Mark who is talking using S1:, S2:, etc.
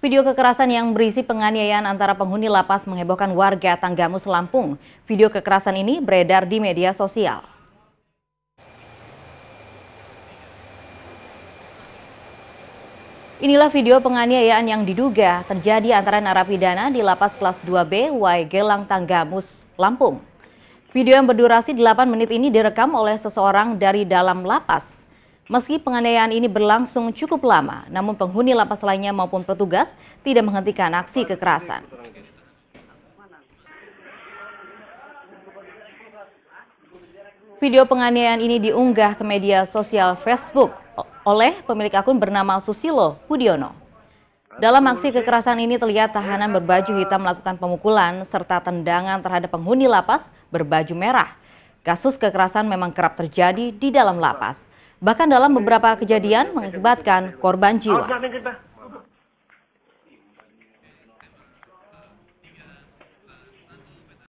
S1: Video kekerasan yang berisi penganiayaan antara penghuni lapas menghebohkan warga Tanggamus Lampung. Video kekerasan ini beredar di media sosial. Inilah video penganiayaan yang diduga terjadi antara narapidana di lapas kelas 2B Y Gelang Tanggamus, Lampung. Video yang berdurasi 8 menit ini direkam oleh seseorang dari dalam lapas. Meski penganiayaan ini berlangsung cukup lama, namun penghuni lapas lainnya maupun petugas tidak menghentikan aksi kekerasan. Video penganiayaan ini diunggah ke media sosial Facebook oleh pemilik akun bernama Susilo Budiono. Dalam aksi kekerasan ini terlihat tahanan berbaju hitam melakukan pemukulan serta tendangan terhadap penghuni lapas berbaju merah. Kasus kekerasan memang kerap terjadi di dalam lapas bahkan dalam beberapa kejadian mengakibatkan korban jiwa.